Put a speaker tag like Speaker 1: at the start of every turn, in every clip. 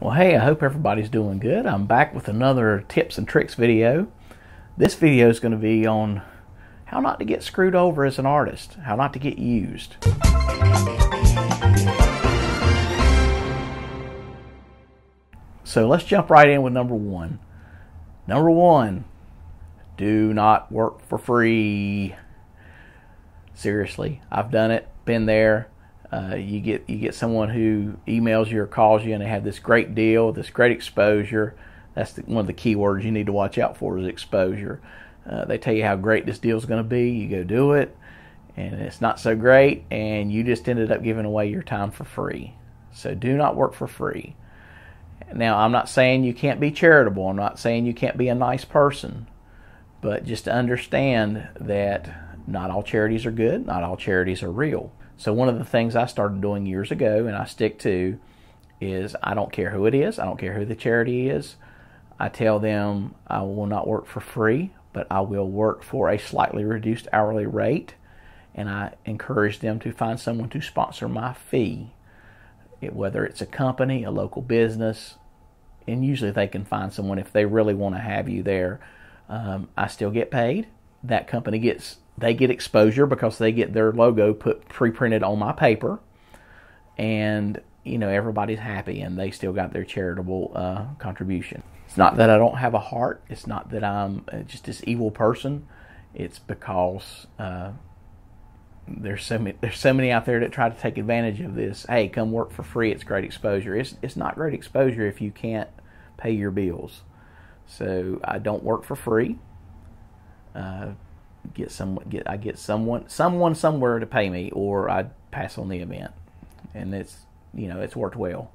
Speaker 1: Well, hey, I hope everybody's doing good. I'm back with another tips and tricks video. This video is going to be on how not to get screwed over as an artist, how not to get used. So let's jump right in with number one. Number one, do not work for free. Seriously, I've done it, been there. Uh, you get you get someone who emails you or calls you, and they have this great deal, this great exposure. That's the, one of the key words you need to watch out for is exposure. Uh, they tell you how great this deal is going to be. You go do it, and it's not so great, and you just ended up giving away your time for free. So do not work for free. Now, I'm not saying you can't be charitable. I'm not saying you can't be a nice person, but just understand that not all charities are good. Not all charities are real. So one of the things I started doing years ago, and I stick to, is I don't care who it is. I don't care who the charity is. I tell them I will not work for free, but I will work for a slightly reduced hourly rate, and I encourage them to find someone to sponsor my fee, it, whether it's a company, a local business, and usually they can find someone if they really want to have you there. Um, I still get paid. That company gets they get exposure because they get their logo put pre-printed on my paper, and you know everybody's happy and they still got their charitable uh, contribution. It's not that I don't have a heart. It's not that I'm uh, just this evil person. It's because uh, there's so many there's so many out there that try to take advantage of this. Hey, come work for free. It's great exposure. It's it's not great exposure if you can't pay your bills. So I don't work for free. Uh, get some get I get someone someone somewhere to pay me, or I pass on the event, and it's you know it's worked well.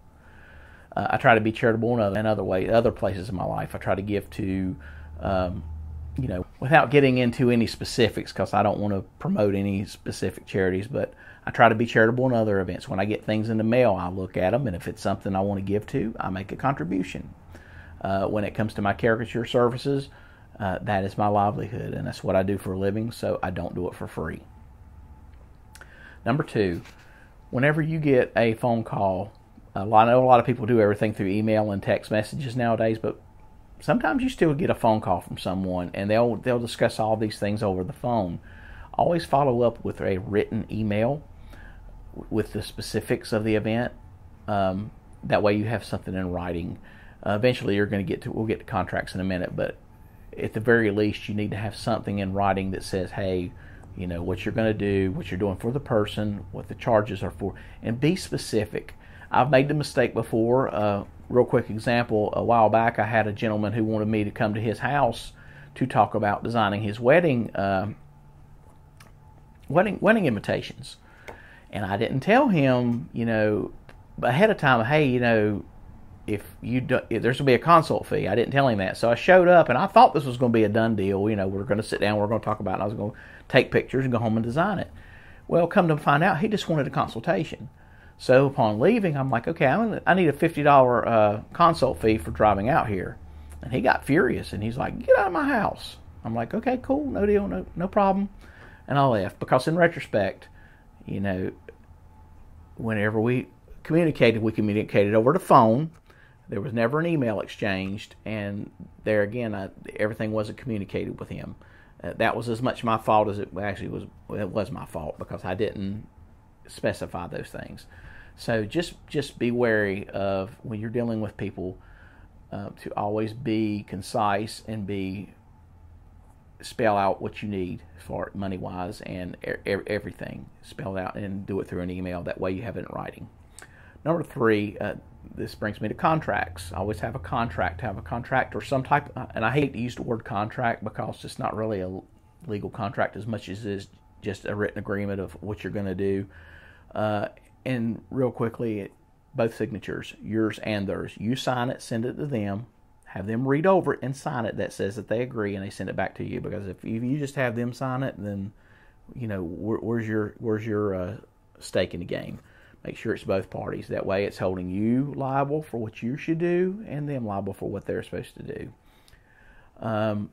Speaker 1: Uh, I try to be charitable in other, ways, other places in my life. I try to give to, um, you know, without getting into any specifics because I don't want to promote any specific charities. But I try to be charitable in other events. When I get things in the mail, I look at them, and if it's something I want to give to, I make a contribution. Uh, when it comes to my caricature services, uh, that is my livelihood, and that's what I do for a living. So I don't do it for free. Number two, whenever you get a phone call a lot, I know a lot of people do everything through email and text messages nowadays, but sometimes you still get a phone call from someone and they'll they'll discuss all these things over the phone. Always follow up with a written email with the specifics of the event. Um, that way, you have something in writing. Uh, eventually, you're going to get to we'll get to contracts in a minute, but at the very least, you need to have something in writing that says, "Hey." You know what you're going to do, what you're doing for the person, what the charges are for, and be specific I've made the mistake before. Uh, real quick example: a while back, I had a gentleman who wanted me to come to his house to talk about designing his wedding uh, wedding wedding invitations, and I didn't tell him, you know, ahead of time. Hey, you know, if you do, there's to be a consult fee. I didn't tell him that, so I showed up, and I thought this was going to be a done deal. You know, we're going to sit down, we're going to talk about, it, and I was to take pictures and go home and design it. Well, come to find out, he just wanted a consultation. So upon leaving, I'm like, okay, I'm, i need a $50 uh, consult fee for driving out here. And he got furious and he's like, get out of my house. I'm like, okay, cool, no deal, no, no problem. And I left because in retrospect, you know, whenever we communicated, we communicated over the phone. There was never an email exchanged, and there again, I, everything wasn't communicated with him. Uh, that was as much my fault as it actually was. It was my fault because I didn't specify those things. So just just be wary of when you're dealing with people uh, to always be concise and be spell out what you need for money wise and er- everything. Spell it out and do it through an email. That way you have it in writing. Number three, uh, this brings me to contracts. I always have a contract, have a contract or some type, uh, and I hate to use the word contract because it's not really a legal contract as much as it is just a written agreement of what you're going to do. Uh, and real quickly, both signatures, yours and theirs. You sign it, send it to them, have them read over it and sign it that says that they agree, and they send it back to you. Because if you just have them sign it, then you know where, where's your where's your uh, stake in the game. Make sure it's both parties. That way, it's holding you liable for what you should do, and them liable for what they're supposed to do. Um,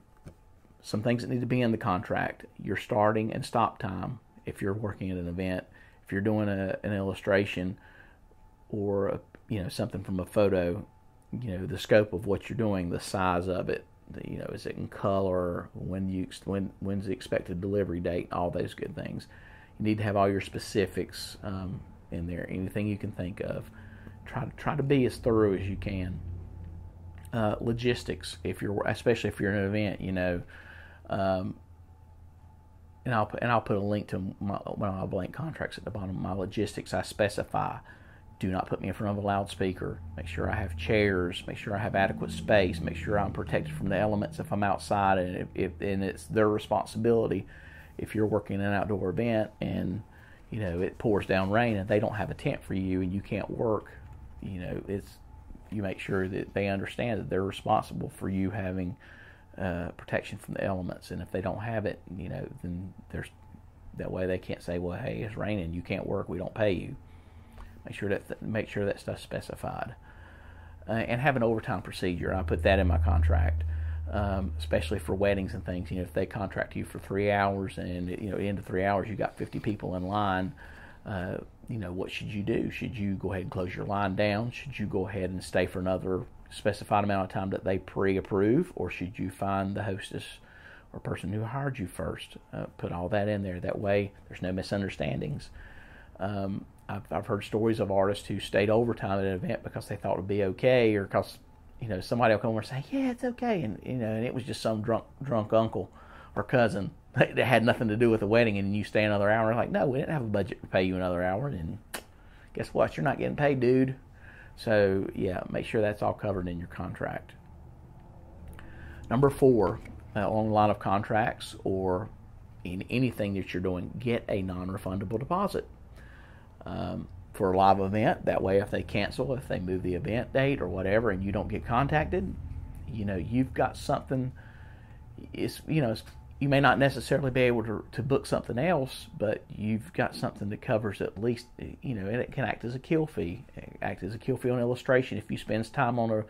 Speaker 1: some things that need to be in the contract: your starting and stop time if you're working at an event if you're doing a, an illustration or a, you know something from a photo, you know the scope of what you're doing, the size of it, the, you know, is it in color, when you when when's the expected delivery date, all those good things. You need to have all your specifics um, in there, anything you can think of. Try to try to be as thorough as you can. Uh, logistics, if you're especially if you're in an event, you know. Um, and I'll put, and I'll put a link to my, one of my blank contracts at the bottom. My logistics I specify do not put me in front of a loudspeaker. Make sure I have chairs. Make sure I have adequate space. Make sure I'm protected from the elements if I'm outside. And if, if and it's their responsibility if you're working an outdoor event and you know it pours down rain and they don't have a tent for you and you can't work. You know it's you make sure that they understand that they're responsible for you having uh, protection from the elements. And if they don't have it, you know, then there's that way they can't say, well, hey, it's raining, you can't work, we don't pay you. Make sure that make sure that stuff's specified, uh, and have an overtime procedure. I put that in my contract, um, especially for weddings and things. You know, if they contract you for three hours, and you know, into three hours you got 50 people in line. Uh, you know, what should you do? Should you go ahead and close your line down? Should you go ahead and stay for another specified amount of time that they pre-approve, or should you find the hostess or person who hired you first? Uh, put all that in there. That way, there's no misunderstandings. Um, I've, I've heard stories of artists who stayed overtime at an event because they thought it would be okay, or because you know somebody will come over and say, "Yeah, it's okay," and you know, and it was just some drunk drunk uncle or cousin that had nothing to do with the wedding, and you stay another hour. Like, no, we didn't have a budget to pay you another hour, and guess what? You're not getting paid, dude. So yeah, make sure that's all covered in your contract. Number four, uh, on a lot of contracts or in anything that you're doing, get a non-refundable deposit um, for a live event. That way, if they cancel, if they move the event date or whatever, and you don't get contacted, you know you've got something. It's you know you may not necessarily be able to, to book something else, but you've got something that covers at least, you know, and it can act as a kill fee, act as a kill fee on illustration. If you spend time on a,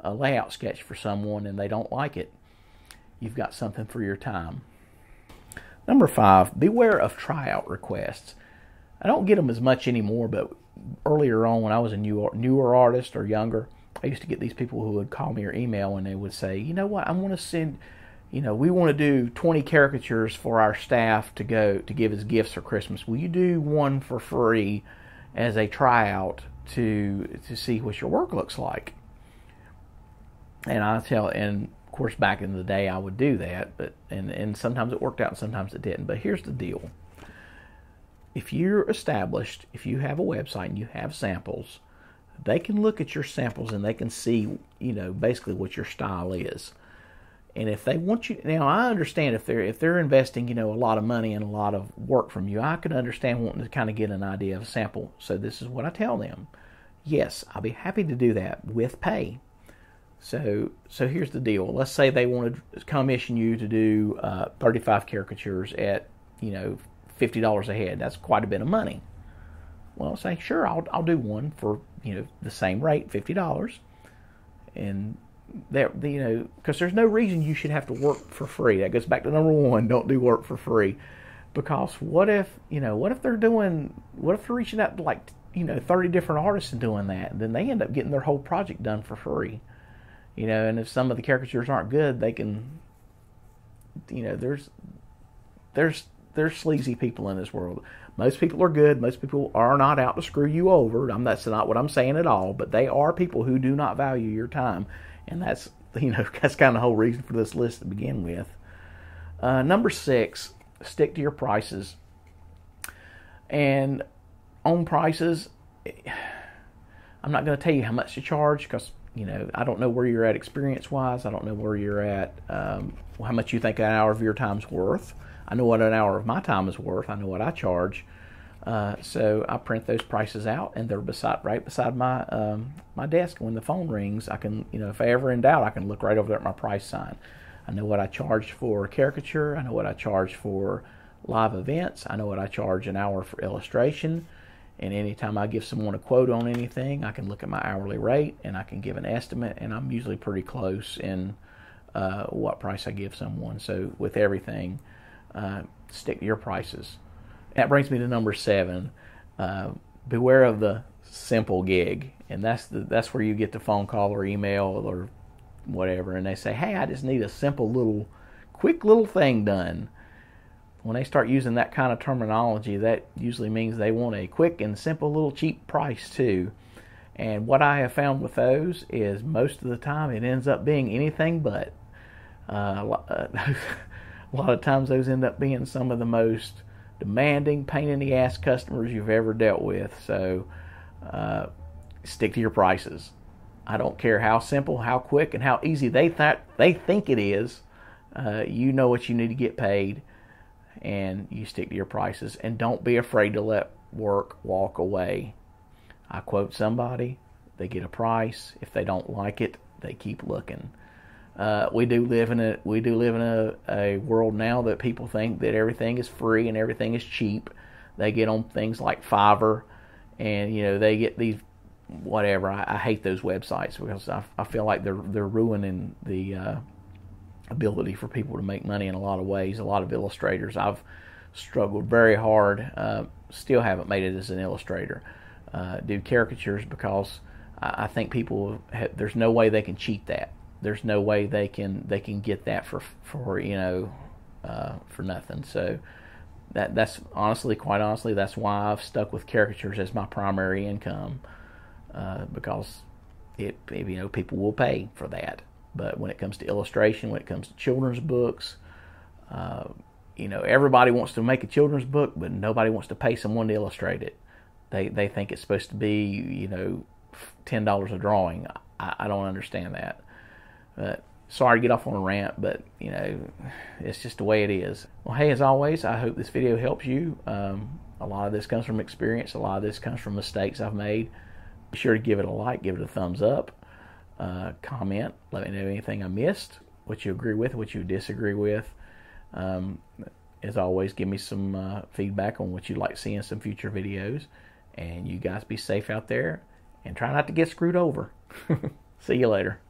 Speaker 1: a layout sketch for someone and they don't like it, you've got something for your time. Number five, beware of tryout requests. I don't get them as much anymore, but earlier on when I was a newer, newer artist or younger, I used to get these people who would call me or email and they would say, you know what, I want to send, you know, we want to do 20 caricatures for our staff to go to give as gifts for Christmas. Will you do one for free as a tryout to to see what your work looks like? And I tell, and of course, back in the day, I would do that, but and and sometimes it worked out, and sometimes it didn't. But here's the deal if you're established, if you have a website and you have samples, they can look at your samples and they can see, you know, basically what your style is. And if they want you now, I understand if they're if they're investing, you know, a lot of money and a lot of work from you, I can understand wanting to kind of get an idea of a sample. So this is what I tell them. Yes, I'll be happy to do that with pay. So so here's the deal. Let's say they want to commission you to do uh, 35 caricatures at you know $50 a head. That's quite a bit of money. Well, say, sure, I'll, I'll do one for, you know, the same rate, $50. And that, you know, because there's no reason you should have to work for free. That goes back to number one, don't do work for free. Because what if, you know, what if they're doing, what if they're reaching out to like, you know, 30 different artists and doing that? Then they end up getting their whole project done for free. You know, and if some of the caricatures aren't good, they can, you know, there's, there's there's sleazy people in this world. Most people are good. Most people are not out to screw you over. I'm, that's not what I'm saying at all. But they are people who do not value your time, and that's you know that's kind of the whole reason for this list to begin with. Uh, number six, stick to your prices. And on prices, I'm not going to tell you how much to charge because you know I don't know where you're at experience wise. I don't know where you're at, um, how much you think an hour of your time's worth. I know what an hour of my time is worth. I know what I charge. Uh, so I print those prices out, and they're beside right beside my um, my desk. When the phone rings, I can you know if I ever in doubt, I can look right over there at my price sign. I know what I charge for caricature. I know what I charge for live events. I know what I charge an hour for illustration. And anytime I give someone a quote on anything, I can look at my hourly rate and I can give an estimate. And I'm usually pretty close in uh, what price I give someone. So with everything, uh, stick to your prices. That brings me to number seven. Uh, beware of the simple gig, and that's the that's where you get the phone call or email or whatever, and they say, "Hey, I just need a simple little, quick little thing done." When they start using that kind of terminology, that usually means they want a quick and simple little cheap price too. And what I have found with those is most of the time it ends up being anything but. Uh, a lot of times those end up being some of the most demanding, pain in the ass customers you've ever dealt with. So uh, stick to your prices. I don't care how simple, how quick, and how easy they th- they think it is. Uh, you know what you need to get paid, and you stick to your prices. And don't be afraid to let work walk away. I quote somebody, they get a price. If they don't like it, they keep looking. Uh, we do live in a we do live in a, a world now that people think that everything is free and everything is cheap. They get on things like Fiverr, and you know they get these whatever. I, I hate those websites because I, I feel like they're they're ruining the uh, ability for people to make money in a lot of ways. A lot of illustrators I've struggled very hard. Uh, still haven't made it as an illustrator. Uh, do caricatures because I, I think people have, there's no way they can cheat that there's no way they can they can get that for for you know uh, for nothing. So that that's honestly, quite honestly, that's why I've stuck with caricatures as my primary income uh, because it you know people will pay for that. But when it comes to illustration, when it comes to children's books, uh, you know everybody wants to make a children's book, but nobody wants to pay someone to illustrate it. They they think it's supposed to be you know ten dollars a drawing. I, I don't understand that. But sorry to get off on a rant, but you know, it's just the way it is. Well, hey, as always, I hope this video helps you. Um, a lot of this comes from experience. A lot of this comes from mistakes I've made. Be sure to give it a like, give it a thumbs up, uh, comment, let me know anything I missed, what you agree with, what you disagree with. Um, as always, give me some uh, feedback on what you'd like to see in some future videos. And you guys be safe out there and try not to get screwed over. see you later.